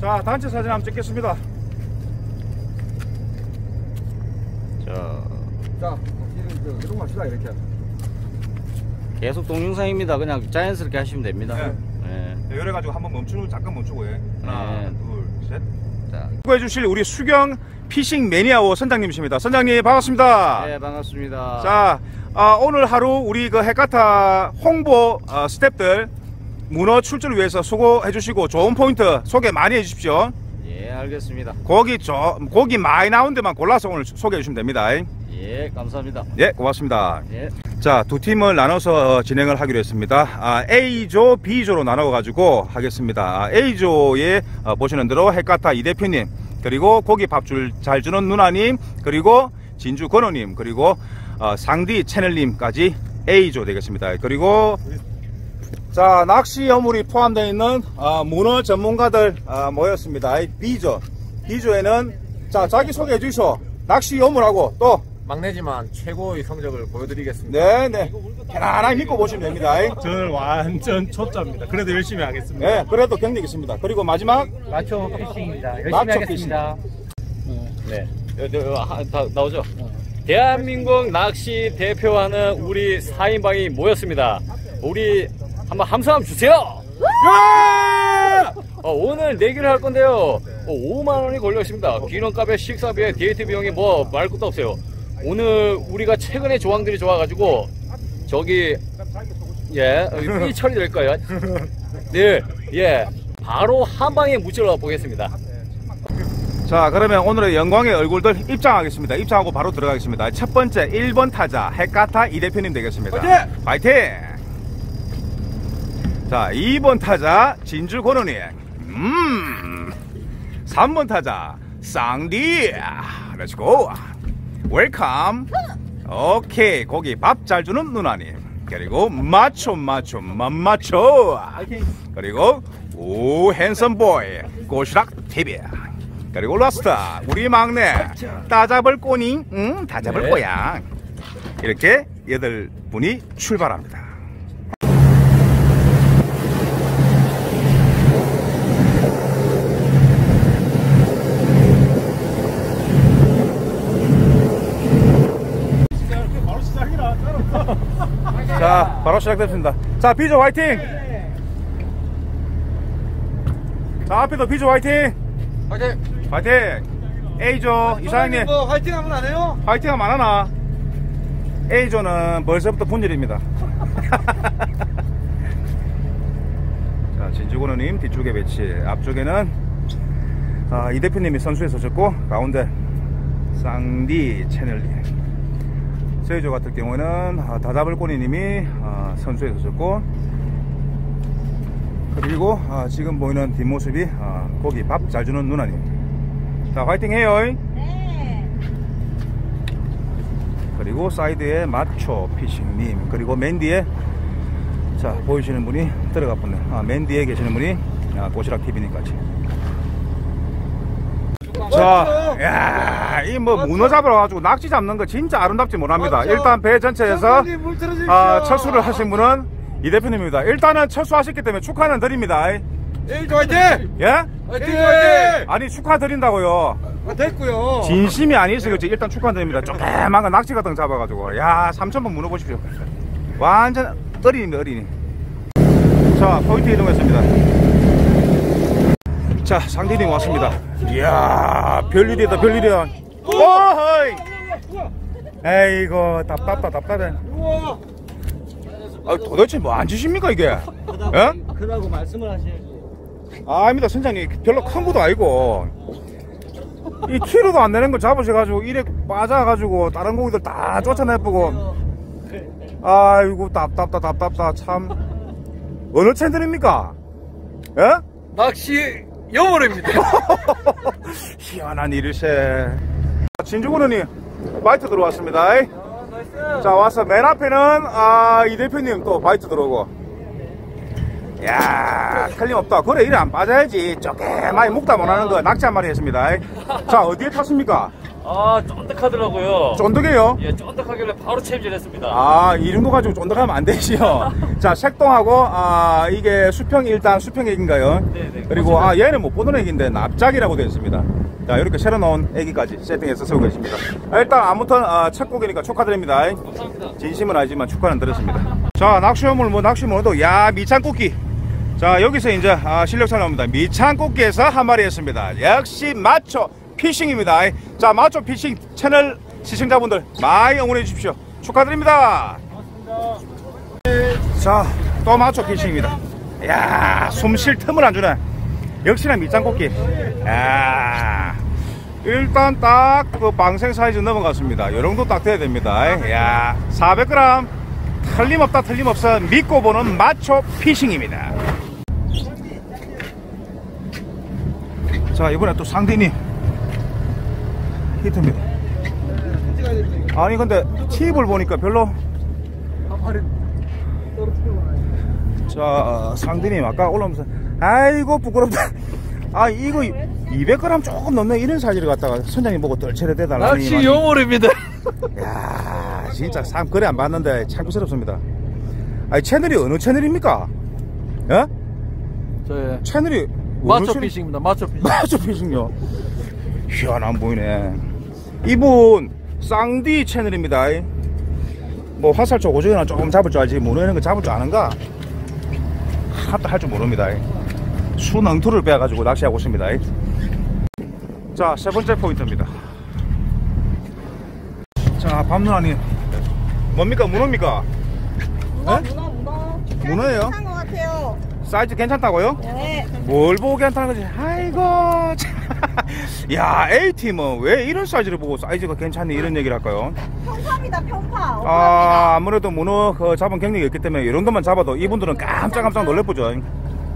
자 단체 사진 한번 찍겠습니다 자, 자, 이런, 이런 거 합시다, 이렇게. 계속 동영상입니다. 그냥 자연스럽게 하시면 됩니다. 네. 네. 이래가지고 한번 멈추고 잠깐 멈추고 해 하나 네. 둘셋 자, 수고해 주실 우리 수경 피싱 매니아워 선장님이십니다 선장님 반갑습니다 네, 반갑습니다. 자 아, 오늘 하루 우리 그 해카타 홍보 어, 스탭들 문어 출전을 위해서 수고해 주시고 좋은 포인트 소개 많이 해 주십시오 예, 알겠습니다. 고기 저 고기 많이 나온 데만 골라서 오늘 소개해 주시면 됩니다 예, 감사합니다. 예 고맙습니다 예. 자, 두 팀을 나눠서 어, 진행을 하기로 했습니다. 아, A조, B조로 나눠 가지고 하겠습니다. 아, A조에 어, 보시는 대로 핵가타 이 대표님, 그리고 고기 밥줄 잘 주는 누나님, 그리고 진주 건호님, 그리고 어, 상디 채널님까지 A조 되겠습니다. 그리고 자, 낚시 여물이 포함되어 있는 어, 문어 전문가들 어, 모였습니다. B조. B조에는 자, 자기 소개해 주시오. 낚시 여물하고 또 막내지만 최고의 성적을 보여드리겠습니다. 네, 네. 편안하게 믿고 보시면 됩니다. 저는 완전 초짜입니다. 그래도 열심히 하겠습니다. 네, 그래도 경력 있습니다. 그리고 마지막 마초 피싱입니다. 열심히 마초 하겠습니다. 네. 여, 여, 여, 하- 다, 나오죠? 대한민국 낚시 대표하는 우리 4인방이 모였습니다. 우리 한번 함성 한번 주세요! 어, 오늘 내기를 할 건데요. 어, 5만 원이 걸려 있습니다. 기념값에 식사비에 데이트 비용이 뭐 말 것도 없어요. 오늘 우리가 최근에 조항들이 좋아가지고 저기 예 삐 처리 될 거예요. 네, 예 바로 한 방에 무찔러 보겠습니다. 자, 그러면 오늘의 영광의 얼굴들 입장하겠습니다. 입장하고 바로 들어가겠습니다. 첫 번째 1번 타자 헤카타 이 대표님 되겠습니다. 파이팅! 자, 2번 타자 진주 권원님. 음. 3번 타자 쌍디. Let's go. Welcome. 오케이. 고기 밥 잘 주는 누나님. 그리고 마초 마초 맘마초. 그리고 오 핸섬 보이 꼬시락 TV. 그리고 라스타 우리 막내 따잡을 꼬니 응 따잡을 네. 거야 이렇게 여덟 분이 출발합니다 바로 시작이라. 자 바로 시작됐습니다 자 비조 화이팅 자 앞에도 비조 화이팅 화이팅! 화이팅 A조 이사장님 뭐 화이팅 하면 안 해요? 화이팅 하면 안 하나? A조는 벌써부터 분열입니다. 자, 진주고노님 뒤쪽에 배치, 앞쪽에는 아, 이 대표님이 선수에 서셨고 가운데 쌍디 채널님. 세이조 같은 경우에는 아, 다다블꼬니님이 아, 선수에 서셨고 그리고 아, 지금 보이는 뒷모습이 아, 고기 밥 잘 주는 누나님. 자, 화이팅 해요. 그리고 사이드에 마초 피싱님 그리고 맨 뒤에 자 보이시는 분이 들어가 보네 아, 맨 뒤에 계시는 분이 아, 고시락 TV님 까지 자, 야, 이 뭐 문어 잡으러 가지고 낙지 잡는 거 진짜 아름답지 못합니다. 맞죠. 일단 배 전체에서. 아, 철수를 하신 분은 이 대표님입니다. 일단은 철수하셨기 때문에 축하는 드립니다. 에이조 화이팅! 예? 화이팅! 아니 축하드린다고요. 아, 됐고요. 진심이 그렇지 일단 축하드립니다 조그만 거 낙지 같은 거 잡아가지고 야 3천 번 문어 보십시오 완전 어린이입니다 어린이 자 포인트 이동했습니다 자 상대님 왔습니다 이야 별일이다 별일이야 오하이 에이고 답답다 답답해! 아, 도대체 뭐안 주십니까 이게 예? 그러고 말씀을 하셔야지. 아닙니다 선장님 별로 큰 것도 아니고 이 키로도 안 되는 거 잡으셔가지고 이래 빠져가지고 다른 고기들 다 쫓아내보고 아이고 답답다 답답다 참 어느 채널입니까? 예? 낚시 영월입니다. 희한한 일일세. 진주군원이 바이트 들어왔습니다. 자 와서 맨 앞에는 아, 이 대표님 또 바이트 들어오고. 야 틀림없다. 그래 이래 안 빠져야지. 쪼개많이 묵다 못하는 거 낙지 한 마리 했습니다. 자 어디에 탔습니까? 아, 쫀득하더라고요. 쫀득해요. 예, 쫀득하길래 바로 챔질했습니다. 아, 이 정도 가지고 쫀득하면 안 되지요. 자, 색동하고, 아, 이게 수평 일단 수평 액인가요? 네네. 그리고, 아, 얘는 못 보던 액인데, 납작이라고 되어 있습니다. 자, 이렇게 새로 나온 액기까지 세팅해서 쓰고 계십니다. 아, 일단, 아무튼, 아, 첫 곡이니까 축하드립니다. 감사합니다. 진심은 아니지만 축하는 드렸습니다. 자, 낚시어물, 뭐, 낚시물도, 야, 미창꽃기. 자, 여기서 이제, 아, 실력차 나옵니다. 미창꽃기에서 한 마리 했습니다. 역시 마초 피싱입니다. 자, 마초 피싱 채널 시청자분들 많이 응원해 주십시오. 축하드립니다. 자, 또 마초 피싱입니다. 야, 숨 쉴 틈을 안 주네. 역시나 밑장꽃기. 야, 일단 딱 그 방생 사이즈 넘어갔습니다. 요 정도 딱 돼야 됩니다. 야, 400g. 틀림없다, 틀림없어. 믿고 보는 마초 피싱입니다. 자, 이번에 또 상대님. 히트입니다. 아니, 근데 팁을 보니까 별로 자, 상디님, 아까 올라오면서, 아이고, 부끄럽다. 아, 이거 200g 조금 넘는 이런 사이즈를 갖다가 선장님 보고 떨채를 대달라니. 낚시 요물입니다. 야 진짜 참, 그래 안 봤는데 참구스럽습니다. 아니, 채널이 어느 채널입니까? 예? 저의 채널이. 어느 마초 채널- 피싱입니다. 마초 피싱. 마초 피싱요. 희한한 보이네. 이분, 쌍디 채널입니다. 뭐, 화살촉 오징어나 조금 잡을 줄 알지, 문어이는 거 잡을 줄 아는가? 하나도 할 줄 모릅니다. 수능투를 빼가지고 낚시하고 있습니다. 자, 세 번째 포인트입니다. 자, 밤누나님. 뭡니까? 문어입니까? 문어, 네? 문어, 문어. 문어예요? 괜찮은. 사이즈 괜찮다고요? 네. 뭘 보고 괜찮다는 거지? 아이고, 참. 야, A팀은 왜 이런 사이즈를 보고 사이즈가 괜찮니? 이런 얘기를 할까요? 평파입니다, 평파. 아, 억울합니다. 아무래도 문어 그 잡은 경력이 있기 때문에 이 정도만 잡아도 이분들은 깜짝깜짝 놀래보죠.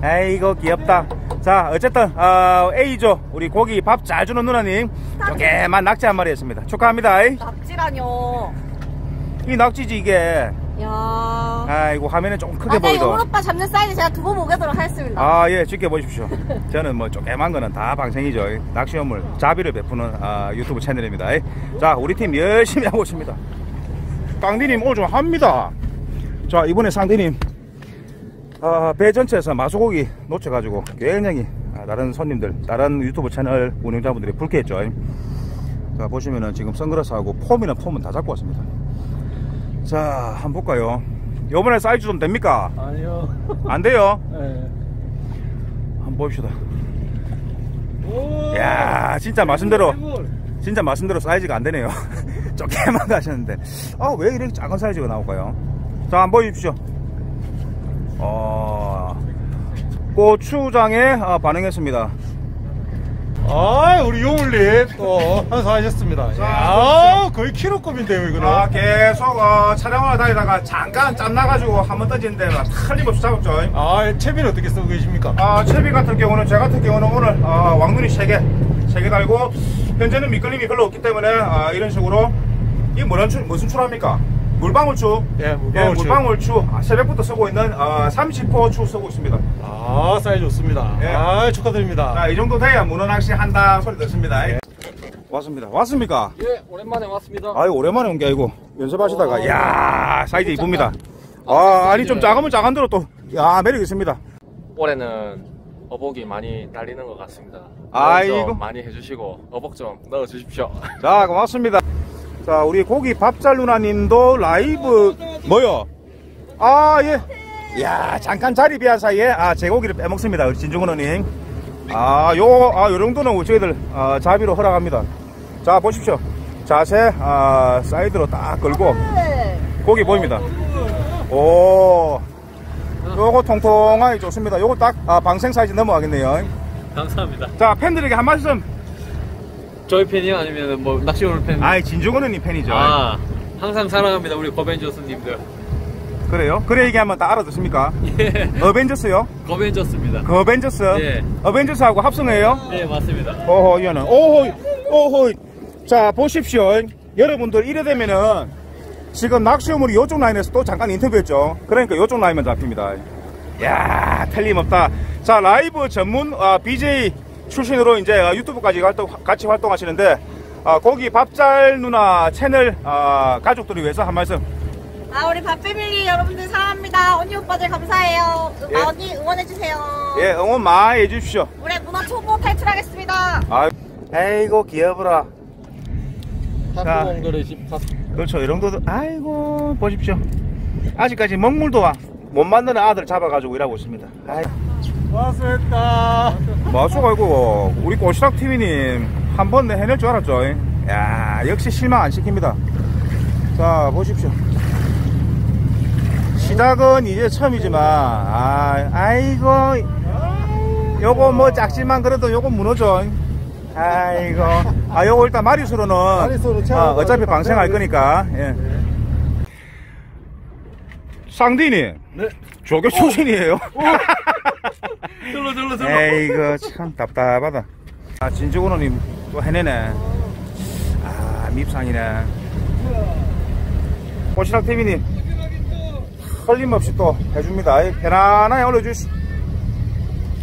아이고, 귀엽다. 자, 어쨌든, 어, A조, 우리 고기 밥 잘 주는 누나님, 조개만 낙지 한 마리 했습니다. 축하합니다. 낙지라뇨. 이 낙지지, 이게. 야. 아이고, 화면에 조금 크게 보이도. 용훈 오빠 잡는 사이즈 제가 두고 보겠도록 하겠습니다. 아, 예, 지켜보십시오. 저는 뭐 조그만 거는 다 방생이죠. 낚시어물, 자비를 베푸는 아, 유튜브 채널입니다. 자, 우리 팀 열심히 하고 있습니다. 깡디님 오늘 좀 합니다. 자, 이번에 상디님, 아, 배 전체에서 마소고기 놓쳐가지고 굉장히 아, 다른 손님들, 다른 유튜브 채널 운영자분들이 불쾌했죠. 자, 보시면은 지금 선글라스하고 폼이나 폼은 다 잡고 왔습니다. 자, 한번 볼까요? 요번에 사이즈 좀 됩니까? 아니요. 안 돼요? 네. 한번 봅시다. 오. 야 진짜 말씀대로. 진짜 말씀대로 사이즈가 안 되네요. 조개만 가셨는데 아 왜 이렇게 작은 사이즈가 나올까요? 자 한번 보십시오. 어 고추장에 어, 반응했습니다. 아, 우리 용울님 또 한사하셨습니다. 자, 아, 거의 키로급인데요, 이거는. 아 계속 어, 촬영을 다니다가 잠깐 짬 나가지고 한번 던지는데 막 틀림없이 잡았죠. 아, 채비는 어떻게 쓰고 계십니까? 아, 채비 같은 경우는, 제 같은 경우는 오늘, 아, 왕눈이 3개, 3개 달고, 현재는 밑걸림이 별로 없기 때문에, 아, 이런 식으로, 이 무슨 출, 무슨 출합니까? 물방울추. 예, 예, 물방울추. 물방울추. 아, 새벽부터 쓰고 있는, 아, 30호 추 쓰고 있습니다. 아, 사이즈 좋습니다. 예. 아, 축하드립니다. 자, 이 정도 돼야 문어 낚시 한다 소리 듣습니다. 왔습니다. 왔습니까? 예, 오랜만에 왔습니다. 아유, 오랜만에 온 게 아니고, 연습하시다가, 어, 이야, 사이즈 이쁩니다. 작다. 아, 아니, 좀 작으면 작은 대로 또, 야, 매력 있습니다. 올해는 어복이 많이 달리는 것 같습니다. 좀 많이 해주시고 어복 좀 넣어주십시오. 자, 고맙습니다. 자, 우리 고기 밥잘 누나님도 라이브, 뭐요? 아, 예. 야 잠깐 자리 비한 사이에, 아, 제 고기를 빼먹습니다. 우리 진중원 누님. 아, 요, 아, 요 정도는 저희들, 아, 자비로 허락합니다. 자, 보십시오. 자세, 아, 사이드로 딱 걸고, 네. 고기 보입니다. 오, 요거 통통하게 좋습니다. 요거 딱, 아, 방생 사이즈 넘어가겠네요. 감사합니다. 자, 팬들에게 한 말씀. 저희 팬이요? 아니면 뭐 낚시오늘 팬? 아이, 진중원 누님 팬이죠. 아, 항상 사랑합니다. 우리 거벤져스님들. 그래요? 그래 얘기하면 다 알아듣습니까? 예, 어벤져스요? 거벤져스입니다. 그 어벤져스? 예. 어벤져스하고 합성해요? 네, 맞습니다. 오호, 이거는. 오호, 오호. 자, 보십시오. 여러분들 이래 되면은 지금 낚시우물이 요쪽 라인에서 또 잠깐 인터뷰했죠. 그러니까 요쪽 라인만 잡힙니다. 야 틀림없다. 자, 라이브 전문 아, BJ 출신으로 이제 아, 유튜브까지 활동, 같이 활동하시는데 아, 고기 밥잘 누나 채널 아, 가족들을 위해서 한 말씀. 아, 우리 밥패밀리 여러분들 사랑합니다. 언니 오빠들 감사해요. 예. 아, 언니 응원해주세요. 예, 응원 많이 해주십시오. 올해 문화 초보 탈출하겠습니다. 아, 아이고 귀여워라. 자. 그렇죠. 이 정도도 아이고 보십시오. 아직까지 먹물도 와. 못 만드는 아들 잡아가지고 일하고 있습니다. 아이, 왔습니다. 마수가 이고 우리 꼬시락 TV님 한 번 내 해낼 줄 알았죠. 야 역시 실망 안 시킵니다. 자 보십시오. 시작은 이제 처음이지만 아, 아이고 요거 뭐 작지만 그래도 요거 무너져. 아이고 아 요거 일단 마리수로는 마리수로 어, 채워서 어차피 방생할 거니까. 예. 쌍디님 네. 조교 출신이에요. 절로 절로 절로. 에이그 참 답답하다. 아 진주군호님 또 해내네. 아 밉상이네. 꼬시락 TV님 흘림없이 또 해줍니다. 편안하게 올려주시.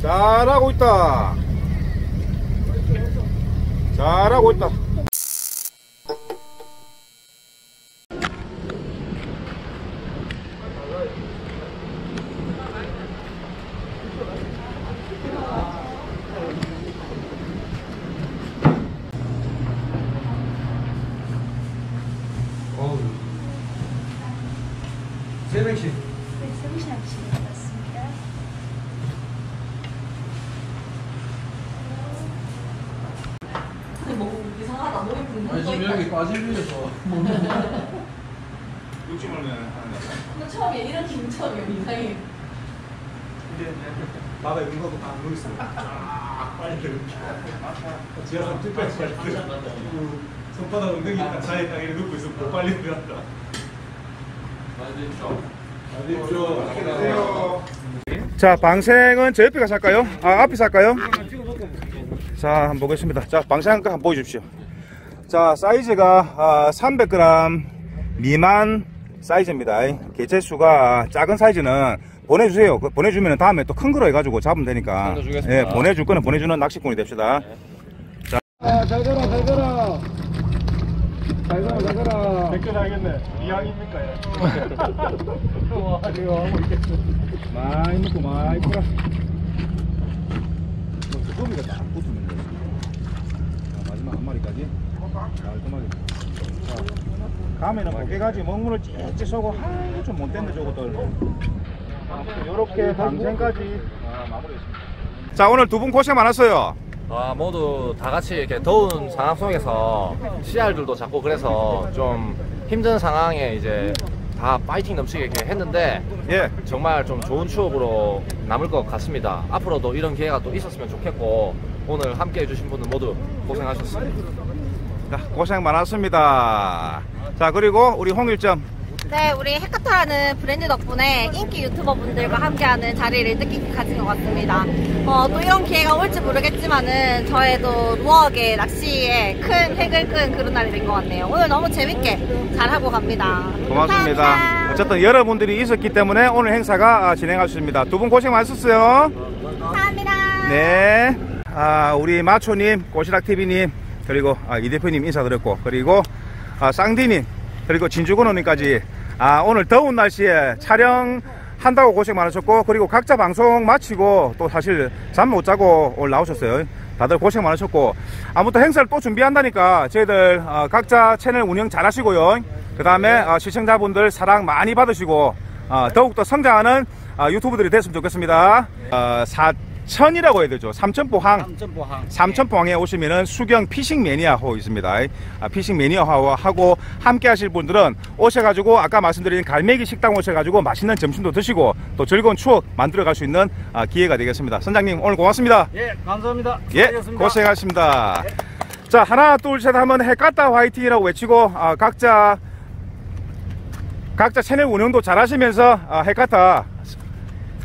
잘하고 있다. 잘하고 있다. 아니 지금 여기 빠질 위해서. 욕심을 하는 처음이야. 이런 기분 처음이야. 이상해. 나도 이런 거도 다 누르고 있어. 빨리 좀 쭈뼛 빨리 들. 손바닥 엉덩이 딱 사이에 딱 이렇게 놓고 있어. 못 빨리 들었다. 자, 방생은 저 옆에 가서 할까요? 아, 앞에서 할까요? 자, 한번 보겠습니다. 자, 방생 한번 보여주십시오. 자, 사이즈가 아, 300g 미만 사이즈입니다. 개체수가 작은 사이즈는 보내주세요. 그 보내주면 다음에 또 큰 거로 해가지고 잡으면 되니까. 예, 보내줄 거는 보내주는 낚시꾼이 됩시다. 잘 가라, 잘 가라. 잘 가라, 잘 가라. 댓글 알겠네. 이왕입니까? 와, 이거 하고 있겠어. 많이 먹고 많이 풀어. 뭐, 두꺼비가 딱 붙으면 돼. 자, 마리까지. 깔끔하게. 자, 가면은 고개 가지 먹물을 찌찌 쏘고, 아이, 좀못 됐네, 저것들. 요렇게 방생까지 아, 마무리했습니다. 자, 오늘 두 분 고생 많았어요. 아, 모두 다 같이 이렇게 더운 상황 속에서 CR들도 잡고 그래서 좀 힘든 상황에 이제 다 파이팅 넘치게 이렇게 했는데 예. 정말 좀 좋은 추억으로 남을 것 같습니다. 앞으로도 이런 기회가 또 있었으면 좋겠고 오늘 함께 해주신 분들 모두 고생하셨습니다. 자, 고생 많았습니다. 자, 그리고 우리 홍일점. 네, 우리 헤카타라는 브랜드 덕분에 인기 유튜버 분들과 함께하는 자리를 뜻깊게 가진 것 같습니다. 어, 또 이런 기회가 올지 모르겠지만은 저희도 루어게 낚시에 큰 획을 끈 그런 날이 된 것 같네요. 오늘 너무 재밌게 잘하고 갑니다. 고맙습니다. 감사합니다. 어쨌든 여러분들이 있었기 때문에 오늘 행사가 아, 진행할 수 있습니다. 두 분 고생 많으셨어요. 감사합니다. 네. 아, 우리 마초님, 꼬시락TV님, 그리고 아, 이 대표님 인사드렸고, 그리고 아, 쌍디님, 그리고 진주건호님까지 아, 오늘 더운 날씨에 촬영한다고 고생 많으셨고, 그리고 각자 방송 마치고 또 사실 잠 못 자고 오늘 나오셨어요. 다들 고생 많으셨고, 아무튼 행사를 또 준비한다니까 저희들 어, 각자 채널 운영 잘 하시고요. 그 다음에 시청자분들 사랑 많이 받으시고, 어, 더욱더 성장하는 아, 유튜브들이 됐으면 좋겠습니다. 어, 사 천이라고 해야 되죠. 삼천포항. 삼천포항. 삼천포항에 오시면은 수경 피싱 매니아호 있습니다. 아, 피싱 매니아하고 함께 하실 분들은 오셔가지고 아까 말씀드린 갈매기 식당 오셔가지고 맛있는 점심도 드시고 또 즐거운 추억 만들어 갈 수 있는 아, 기회가 되겠습니다. 선장님 오늘 고맙습니다. 예, 감사합니다. 예, 수고하셨습니다. 고생하셨습니다. 자, 하나, 둘, 셋 하면 해깠다 화이팅이라고 외치고, 아, 각자, 각자 채널 운영도 잘 하시면서, 아, 해깠다,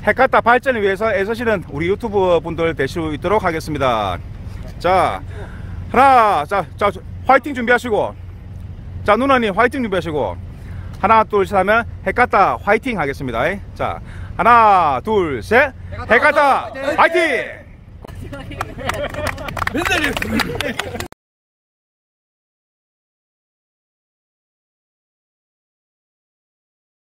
해깠다 발전을 위해서 애쓰시는 우리 유튜브 분들 될수 있도록 하겠습니다. 자, 하나, 자, 자, 화이팅 준비하시고, 자, 누나님 화이팅 준비하시고, 하나, 둘, 셋 하면 해깠다 화이팅 하겠습니다. 자, 하나, 둘, 셋, 해깠다 화이팅!